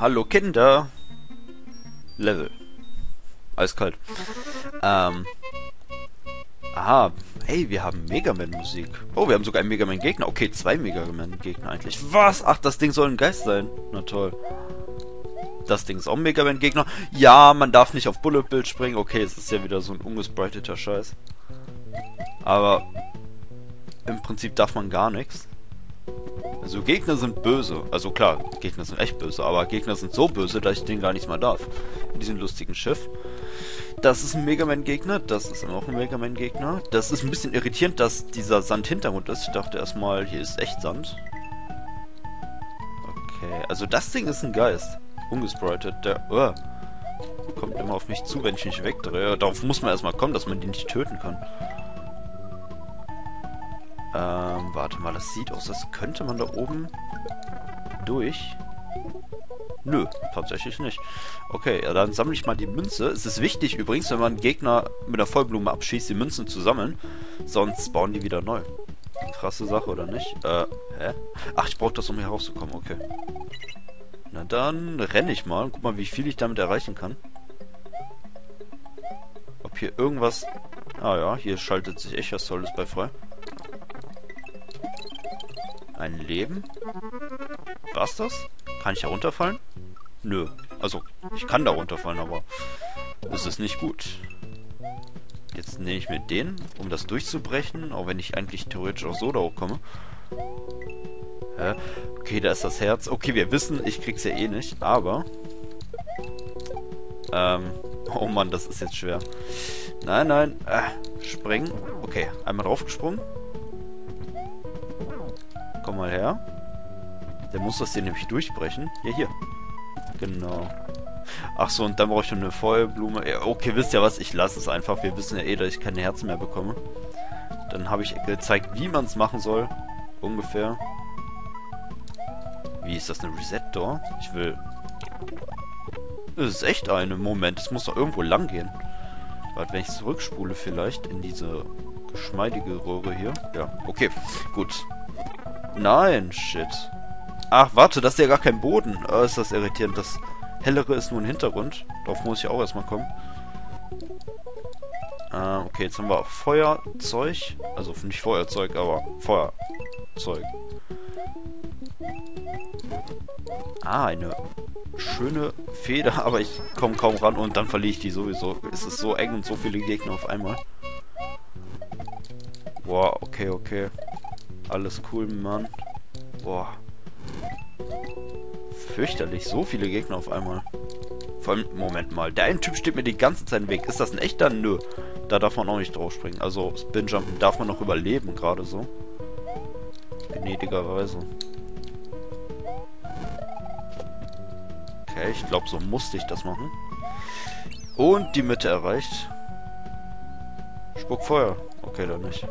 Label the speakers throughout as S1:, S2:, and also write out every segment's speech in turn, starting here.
S1: Hallo Kinder. Level. Eiskalt. Ähm. Aha. Hey, wir haben Mega Man Musik. Oh, wir haben sogar einen Mega Man Gegner. Okay, zwei Mega Man Gegner eigentlich. Was? Ach, das Ding soll ein Geist sein. Na toll. Das Ding ist auch ein Mega Man Gegner. Ja, man darf nicht auf Bullet Bill springen. Okay, es ist ja wieder so ein ungespriteter Scheiß. Aber im Prinzip darf man gar nichts. Also Gegner sind böse. Also klar, Gegner sind echt böse, aber Gegner sind so böse, dass ich den gar nichts mehr darf. In diesem lustigen Schiff. Das ist ein Mega Man Gegner, das ist auch ein Mega Man Gegner. Das ist ein bisschen irritierend, dass dieser Sand Hintergrund ist. Ich dachte erstmal, hier ist echt Sand. Okay, also das Ding ist ein Geist. Ungespritet, der uh, kommt immer auf mich zu, wenn ich mich wegdrehe. Darauf muss man erstmal kommen, dass man die nicht töten kann. Ähm, warte mal, das sieht aus, als könnte man da oben durch. Nö, tatsächlich nicht. Okay, ja, dann sammle ich mal die Münze. Es ist wichtig übrigens, wenn man Gegner mit der Vollblume abschießt, die Münzen zu sammeln. Sonst spawnen die wieder neu. Krasse Sache, oder nicht? Äh, hä? Ach, ich brauche das, um hier rauszukommen, okay. Na dann renne ich mal und guck mal, wie viel ich damit erreichen kann. Ob hier irgendwas... Ah ja, hier schaltet sich echt was Tolles bei frei. Ein Leben? War's das? Kann ich da runterfallen? Nö. Also, ich kann da runterfallen, aber es ist nicht gut. Jetzt nehme ich mir den, um das durchzubrechen, auch wenn ich eigentlich theoretisch auch so da hochkomme. Hä? Okay, da ist das Herz. Okay, wir wissen, ich krieg's ja eh nicht, aber... Ähm... Oh Mann, das ist jetzt schwer. Nein, nein. Äh, springen. Okay, einmal draufgesprungen. Komm mal her. Der muss das hier nämlich durchbrechen. Ja, hier. Genau. Ach so, und dann brauche ich noch eine Feuerblume. Okay, wisst ihr was? Ich lasse es einfach. Wir wissen ja eh, dass ich keine Herzen mehr bekomme. Dann habe ich gezeigt, wie man es machen soll. Ungefähr. Wie ist das eine Reset-Door? Ich will... Das ist echt eine. Moment, es muss doch irgendwo lang gehen. Warte, wenn ich zurückspule vielleicht in diese geschmeidige Röhre hier. Ja, okay, gut. Nein, shit. Ach, warte, das ist ja gar kein Boden. Oh, ist das irritierend. Das hellere ist nur ein Hintergrund. Darauf muss ich auch erstmal kommen. Äh, okay, jetzt haben wir Feuerzeug. Also nicht Feuerzeug, aber Feuerzeug. Ah, eine schöne Feder, aber ich komme kaum ran und dann verliere ich die sowieso. Es ist so eng und so viele Gegner auf einmal. Boah, okay, okay. Alles cool, Mann. Boah. Fürchterlich, so viele Gegner auf einmal. Vor allem, Moment mal, der ein Typ steht mir die ganze Zeit im Weg. Ist das ein echter? Nö. Da darf man auch nicht drauf springen. Also, Spinjumpen darf man noch überleben, gerade so. Gnädigerweise. Okay, ich glaube, so musste ich das machen. Und die Mitte erreicht. Spuck Feuer. Okay, dann nicht.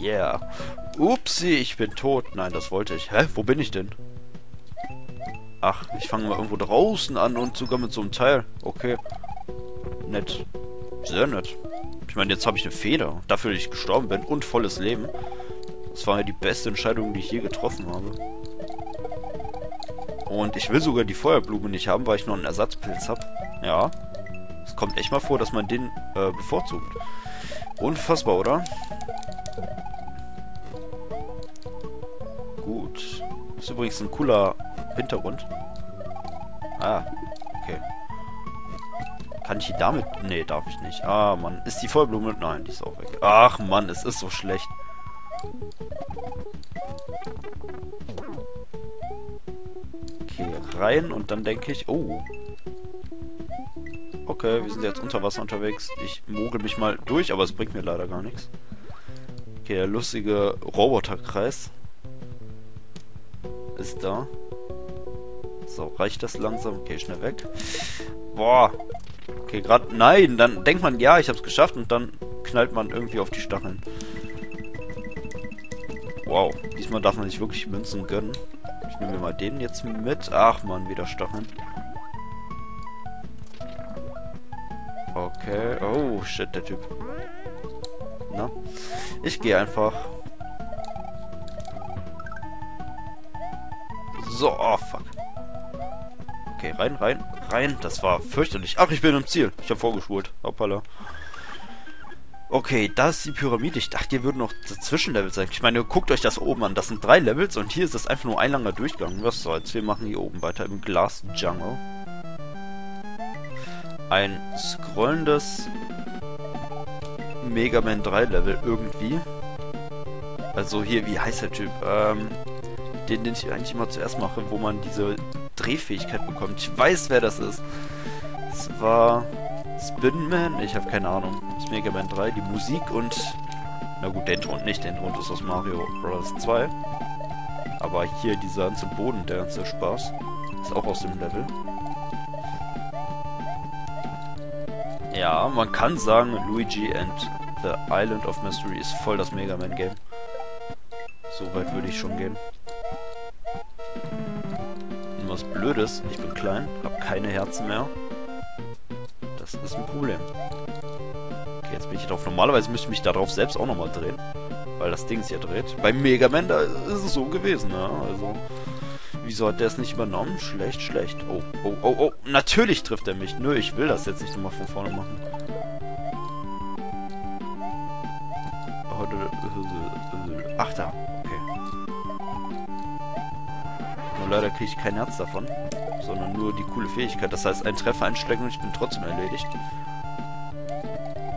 S1: Yeah. Upsi, ich bin tot. Nein, das wollte ich. Hä? Wo bin ich denn? Ach, ich fange mal irgendwo draußen an und sogar mit so einem Teil. Okay. Nett. Sehr nett. Ich meine, jetzt habe ich eine Feder. Dafür, dass ich gestorben bin und volles Leben. Das war ja die beste Entscheidung, die ich je getroffen habe. Und ich will sogar die Feuerblume nicht haben, weil ich noch einen Ersatzpilz habe. Ja. Es kommt echt mal vor, dass man den äh, bevorzugt. Unfassbar, oder? Ist übrigens ein cooler Hintergrund. Ah, okay. Kann ich die damit... Nee, darf ich nicht. Ah, Mann. Ist die Vollblume? Nein, die ist auch weg. Ach, Mann, es ist so schlecht. Okay, rein und dann denke ich... Oh. Okay, wir sind jetzt unter Wasser unterwegs. Ich mogel mich mal durch, aber es bringt mir leider gar nichts. Okay, der lustige Roboterkreis ist da. So, reicht das langsam? Okay, schnell weg. Boah. Okay, gerade... Nein, dann denkt man, ja, ich hab's geschafft und dann knallt man irgendwie auf die Stacheln. Wow, diesmal darf man sich wirklich Münzen gönnen. Ich nehme mir mal den jetzt mit. Ach man, wieder Stacheln. Okay. Oh, shit, der Typ. Na? Ich gehe einfach. So, oh, fuck. Okay, rein, rein, rein. Das war fürchterlich. Ach, ich bin im Ziel. Ich habe vorgespult. Hoppala. Okay, da ist die Pyramide. Ich dachte, hier würden noch Zwischenlevel sein. Ich meine, guckt euch das oben an. Das sind drei Levels und hier ist das einfach nur ein langer Durchgang. Was soll's? Wir machen hier oben weiter im Glas Jungle. Ein scrollendes Mega Man 3 Level irgendwie. Also hier, wie heißt der Typ? Ähm, den, den ich eigentlich immer zuerst mache, wo man diese Drehfähigkeit bekommt. Ich weiß, wer das ist. Es war Spinman? Ich habe keine Ahnung. Das ist Mega Man 3. Die Musik und... Na gut, der Intro nicht. Der Intro ist aus Mario Bros. 2. Aber hier dieser ganze Boden, der ganze Spaß, ist auch aus dem Level. Ja, man kann sagen, Luigi and the Island of Mystery ist voll das Mega Man Game. So weit würde ich schon gehen. Was Blödes, ich bin klein, habe keine Herzen mehr. Das ist ein Problem. Okay, jetzt bin ich drauf. Normalerweise müsste ich mich darauf selbst auch nochmal drehen. Weil das Ding sich ja dreht. Beim Mega Man, da ist es so gewesen, ja. Also, wieso hat der es nicht übernommen? Schlecht, schlecht. Oh, oh, oh, oh. Natürlich trifft er mich. Nö, ich will das jetzt nicht nochmal von vorne machen. Leider kriege ich kein Herz davon, sondern nur die coole Fähigkeit. Das heißt, ein Treffer einstecken und ich bin trotzdem erledigt.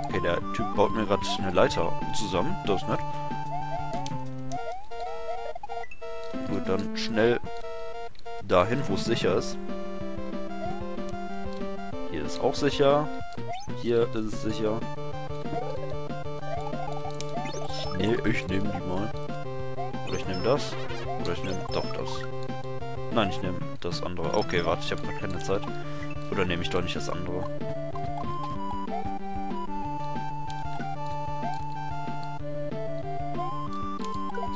S1: Okay, der Typ baut mir gerade eine Leiter zusammen. Das ist nett. Gut, dann schnell dahin, wo es sicher ist. Hier ist auch sicher. Hier ist es sicher. Ich nehme die mal. Oder ich nehme das. Oder ich nehme doch das. Nein, ich nehme das andere. Okay, warte, ich habe gerade keine Zeit. Oder nehme ich doch nicht das andere?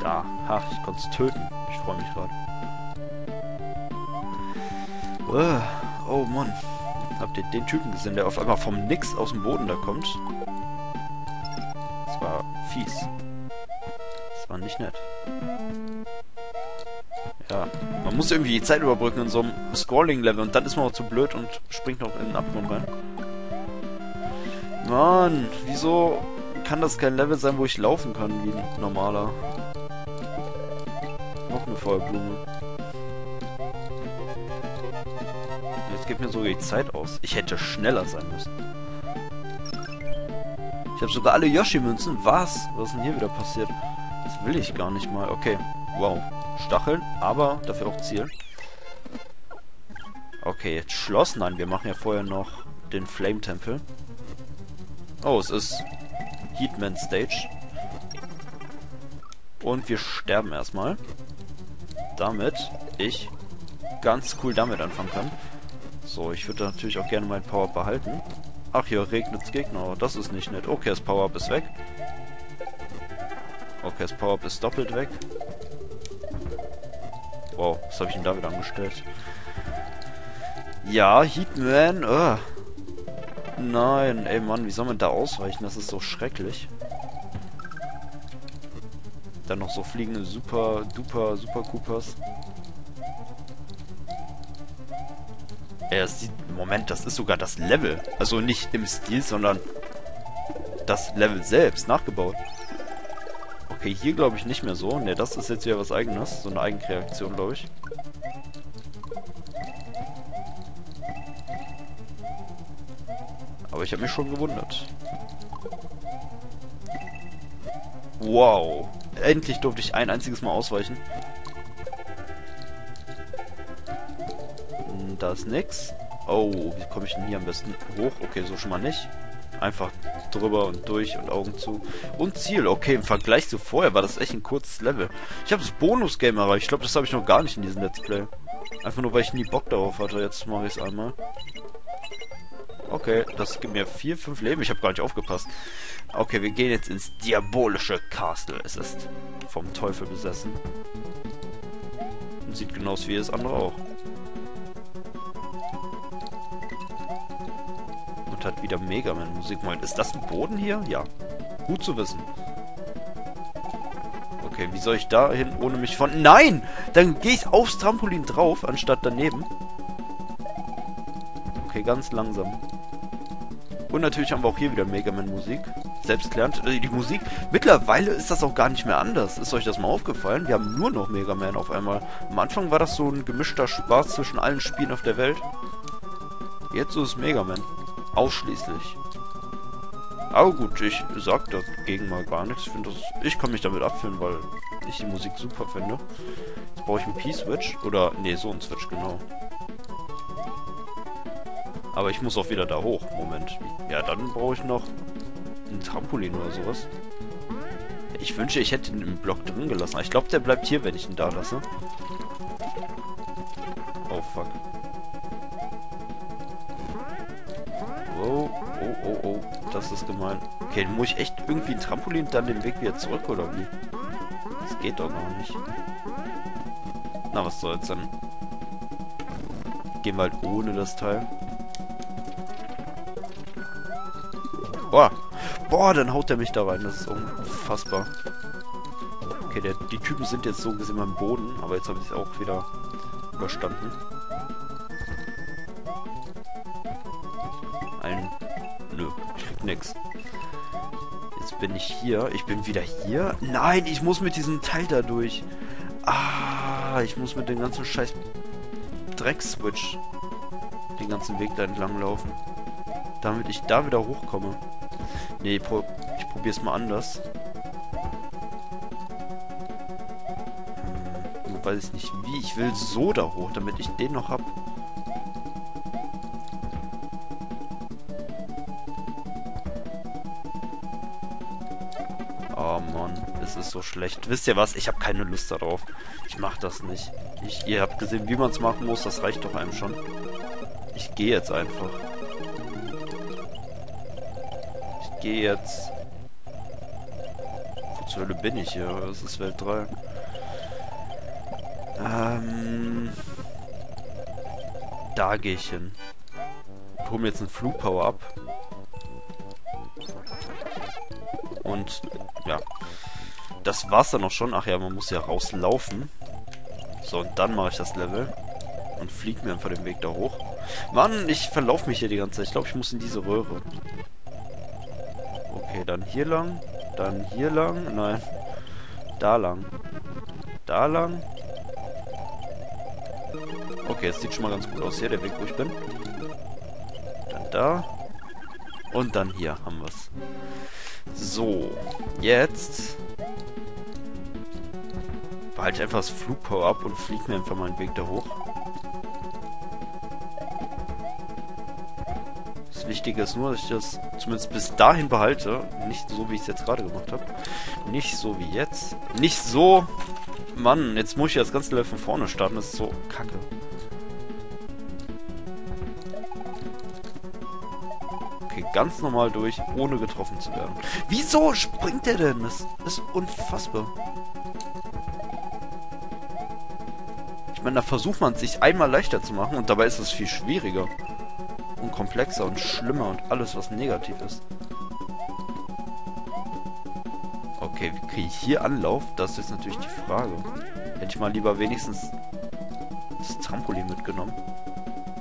S1: Da, ha, ich konnte es töten. Ich freue mich gerade. Uh, oh Mann. Habt ihr den Typen gesehen, der auf einmal vom Nix aus dem Boden da kommt? Das war fies. Das war nicht nett. Man muss irgendwie die Zeit überbrücken in so einem Scrolling-Level und dann ist man auch zu blöd und springt noch in den Abgrund rein. Mann, wieso kann das kein Level sein, wo ich laufen kann wie ein normaler? Noch eine Feuerblume. Jetzt geht mir sogar die Zeit aus. Ich hätte schneller sein müssen. Ich habe sogar alle Yoshi-Münzen. Was? Was ist denn hier wieder passiert? Das will ich gar nicht mal. Okay. Wow. Stacheln, aber dafür auch Ziel. Okay, jetzt Schloss. Nein, wir machen ja vorher noch den Flame-Tempel. Oh, es ist Heatman Stage. Und wir sterben erstmal. Damit ich ganz cool damit anfangen kann. So, ich würde natürlich auch gerne mein Power behalten. Ach, hier regnet's Gegner. Das ist nicht nett. Okay, das Power-Up ist weg. Okay, das Power-Up ist doppelt weg. Wow, was habe ich denn da wieder angestellt? Ja, Heatman. Oh. Nein, ey Mann, wie soll man da ausweichen? Das ist so schrecklich. Dann noch so fliegende super, duper, super Coopers. Ey, das sieht... Moment, das ist sogar das Level. Also nicht im Stil, sondern das Level selbst nachgebaut. Okay, hier glaube ich nicht mehr so. Ne, das ist jetzt wieder was eigenes. So eine Eigenkreation, glaube ich. Aber ich habe mich schon gewundert. Wow. Endlich durfte ich ein einziges Mal ausweichen. Hm, da ist nix. Oh, wie komme ich denn hier am besten hoch? Okay, so schon mal nicht. Einfach drüber und durch und Augen zu. Und Ziel. Okay, im Vergleich zu vorher war das echt ein kurzes Level. Ich habe das Bonus-Game erreicht. Ich glaube, das habe ich noch gar nicht in diesem Let's Play. Einfach nur, weil ich nie Bock darauf hatte. Jetzt mache ich es einmal. Okay, das gibt mir 4, 5 Leben. Ich habe gar nicht aufgepasst. Okay, wir gehen jetzt ins diabolische Castle. Es ist vom Teufel besessen. Und sieht genauso wie das andere auch. Hat wieder Mega Man Musik. Moment, ist das ein Boden hier? Ja. Gut zu wissen. Okay, wie soll ich da hin, ohne mich von... Nein! Dann gehe ich aufs Trampolin drauf, anstatt daneben. Okay, ganz langsam. Und natürlich haben wir auch hier wieder Mega Man Musik. Selbstklärend. Äh, die Musik, mittlerweile ist das auch gar nicht mehr anders. Ist euch das mal aufgefallen? Wir haben nur noch Mega Man auf einmal. Am Anfang war das so ein gemischter Spaß zwischen allen Spielen auf der Welt. Jetzt ist es Mega Man. Ausschließlich. Aber gut, ich sag dagegen mal gar nichts. Ich das. Ich kann mich damit abführen, weil ich die Musik super finde. Jetzt brauche ich einen P-Switch. Oder, nee, so einen Switch, genau. Aber ich muss auch wieder da hoch. Moment. Ja, dann brauche ich noch ein Trampolin oder sowas. Ich wünsche, ich hätte ihn im Block drin gelassen. Ich glaube, der bleibt hier, wenn ich ihn da lasse. Oh, fuck. Das ist gemein. Okay, muss ich echt irgendwie ein Trampolin dann den Weg wieder zurück, oder wie? Das geht doch gar nicht. Na, was soll's dann? Gehen wir halt ohne das Teil. Boah. Boah, dann haut er mich da rein. Das ist unfassbar. Okay, der, die Typen sind jetzt so gesehen am Boden, aber jetzt habe ich es auch wieder überstanden. Nix. Jetzt bin ich hier. Ich bin wieder hier. Nein, ich muss mit diesem Teil da durch. Ah, ich muss mit dem ganzen scheiß Dreckswitch den ganzen Weg da entlang laufen. Damit ich da wieder hochkomme. Nee, pro ich probier's mal anders. Hm, weiß ich nicht wie. Ich will so da hoch, damit ich den noch hab. Schlecht. Wisst ihr was? Ich habe keine Lust darauf. Ich mach das nicht. Ich, ihr habt gesehen, wie man es machen muss. Das reicht doch einem schon. Ich gehe jetzt einfach. gehe jetzt... Wo zur Hölle bin ich hier? Das ist Welt 3. Ähm... Da gehe ich hin. Ich hole mir jetzt einen Flugpower ab. Und, ja. Das war's dann auch schon. Ach ja, man muss ja rauslaufen. So, und dann mache ich das Level. Und fliege mir einfach den Weg da hoch. Mann, ich verlaufe mich hier die ganze Zeit. Ich glaube, ich muss in diese Röhre. Okay, dann hier lang. Dann hier lang. Nein. Da lang. Da lang. Okay, es sieht schon mal ganz gut aus hier, der Weg, wo ich bin. Dann da. Und dann hier haben wir es. So. Jetzt ich einfach das Flugpower ab und fliege mir einfach mal einen Weg da hoch. Wichtige ist nur, dass ich das zumindest bis dahin behalte. Nicht so, wie ich es jetzt gerade gemacht habe. Nicht so wie jetzt. Nicht so... Mann, jetzt muss ich das ganze Level von vorne starten. Das ist so kacke. Okay, ganz normal durch, ohne getroffen zu werden. Wieso springt der denn? Das ist unfassbar. Da versucht man es sich einmal leichter zu machen und dabei ist es viel schwieriger und komplexer und schlimmer und alles, was negativ ist. Okay, wie kriege ich hier Anlauf? Das ist jetzt natürlich die Frage. Hätte ich mal lieber wenigstens das Trampolin mitgenommen.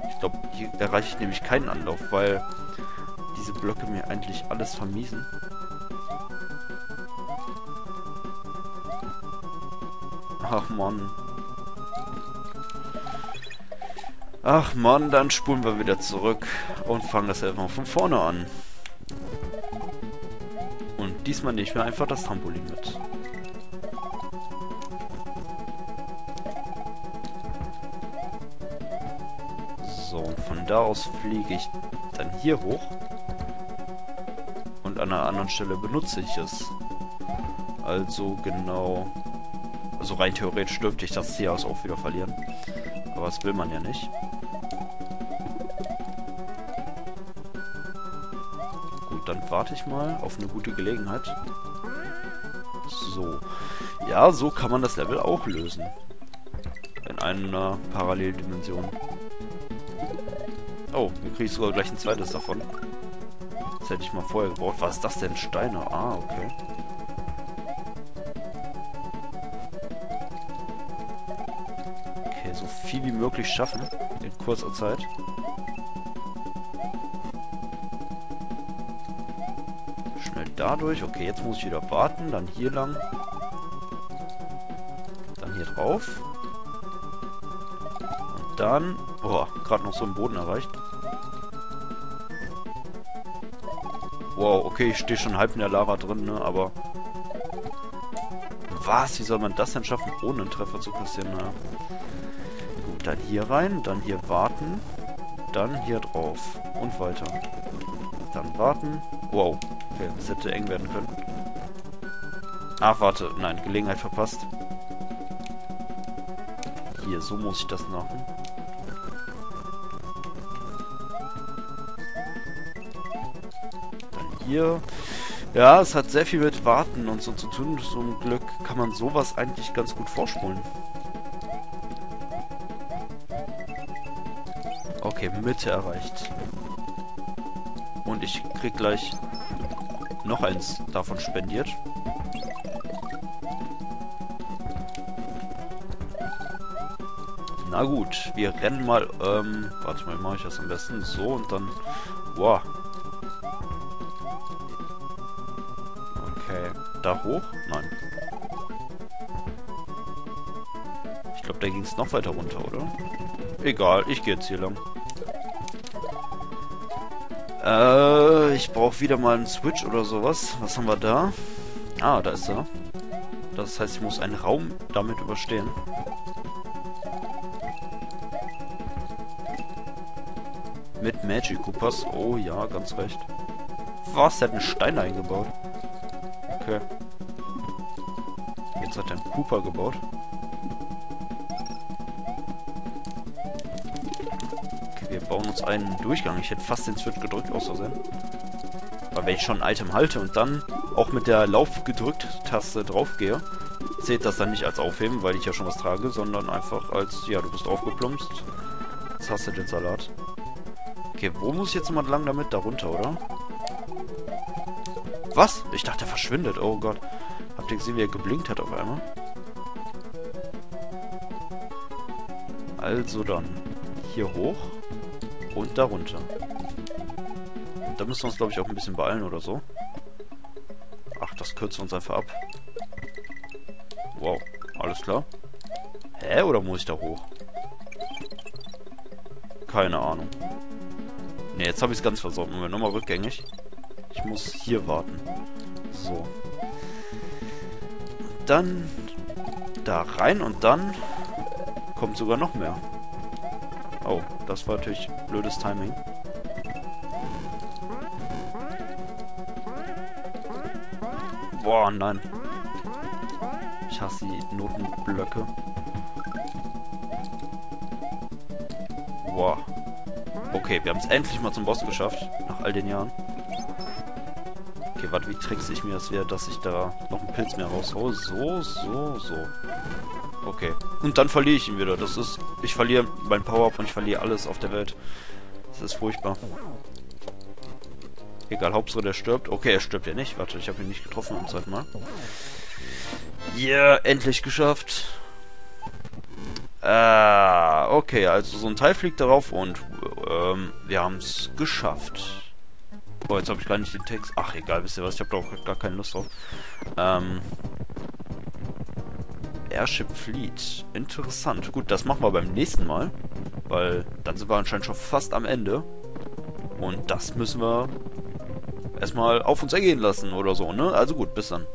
S1: Ich glaube, hier erreiche ich nämlich keinen Anlauf, weil diese Blöcke mir eigentlich alles vermiesen. Ach Mann. Ach man, dann spulen wir wieder zurück und fangen das einfach von vorne an. Und diesmal nicht mehr einfach das Trampolin mit. So, und von da aus fliege ich dann hier hoch. Und an einer anderen Stelle benutze ich es. Also genau... Also rein theoretisch dürfte ich das hier aus auch wieder verlieren. Aber das will man ja nicht. dann warte ich mal auf eine gute Gelegenheit. So. Ja, so kann man das Level auch lösen. In einer Paralleldimension. Oh, dann kriege ich sogar gleich ein zweites davon. Das hätte ich mal vorher gebraucht. Was ist das denn? Steine? Ah, okay. Okay, so viel wie möglich schaffen. In kurzer Zeit. Dadurch. Okay, jetzt muss ich wieder warten. Dann hier lang. Dann hier drauf. Und dann... Boah, gerade noch so einen Boden erreicht. Wow, okay, ich stehe schon halb in der Lava drin, ne, aber... Was? Wie soll man das denn schaffen, ohne einen Treffer zu kassieren? Na, gut, dann hier rein, dann hier warten, dann hier drauf und weiter. Dann warten. Wow, okay, das hätte eng werden können. Ach, warte, nein, Gelegenheit verpasst. Hier, so muss ich das machen. Dann hier. Ja, es hat sehr viel mit Warten und so zu tun. Zum Glück kann man sowas eigentlich ganz gut vorspulen. Okay, Mitte erreicht. Und ich krieg gleich noch eins davon spendiert. Na gut, wir rennen mal, ähm, warte mal, mache ich das am besten so und dann, wow, da hoch? Nein. Ich glaube, da ging es noch weiter runter, oder? Egal, ich gehe jetzt hier lang. Äh, ich brauche wieder mal einen Switch oder sowas. Was haben wir da? Ah, da ist er. Das heißt, ich muss einen Raum damit überstehen. Mit Magic Coopers. Oh ja, ganz recht. Was? Der hat einen Stein eingebaut. Okay. Jetzt hat er einen Cooper gebaut. Uns einen Durchgang. Ich hätte fast den Switch gedrückt aus. Aber wenn ich schon ein Item halte und dann auch mit der Lauf gedrückt Taste draufgehe, zählt das dann nicht als Aufheben, weil ich ja schon was trage, sondern einfach als, ja, du bist aufgeplumpst. Jetzt hast du den Salat. Okay, wo muss ich jetzt mal lang damit? Da runter, oder? Was? Ich dachte, er verschwindet. Oh Gott. Habt ihr gesehen, wie er geblinkt hat auf einmal? Also dann. Hier hoch. Und da runter. Da müssen wir uns, glaube ich, auch ein bisschen beeilen oder so. Ach, das wir uns einfach ab. Wow. Alles klar. Hä? Oder muss ich da hoch? Keine Ahnung. Ne, jetzt habe ich es ganz versorgt. Moment, nochmal rückgängig. Ich muss hier warten. So. Dann da rein und dann kommt sogar noch mehr. Oh, das war natürlich blödes Timing. Boah, nein. Ich hasse die Notenblöcke. Boah. Okay, wir haben es endlich mal zum Boss geschafft. Nach all den Jahren. Okay, warte, wie trickse ich mir das wieder, dass ich da noch einen Pilz mehr raushole? So, so, so. Okay. Und dann verliere ich ihn wieder. Das ist... Ich verliere mein Power-Up und ich verliere alles auf der Welt. Das ist furchtbar. Egal, Hauptsache der stirbt. Okay, er stirbt ja nicht. Warte, ich habe ihn nicht getroffen am zweiten Mal. Yeah, endlich geschafft. Ah, okay, also so ein Teil fliegt darauf und ähm, wir haben es geschafft. Boah, jetzt habe ich gar nicht den Text. Ach, egal, wisst ihr was, ich habe doch gar keine Lust drauf. Ähm. Airship Fleet. Interessant. Gut, das machen wir beim nächsten Mal. Weil dann sind wir anscheinend schon fast am Ende. Und das müssen wir erstmal auf uns ergehen lassen oder so, ne? Also gut, bis dann.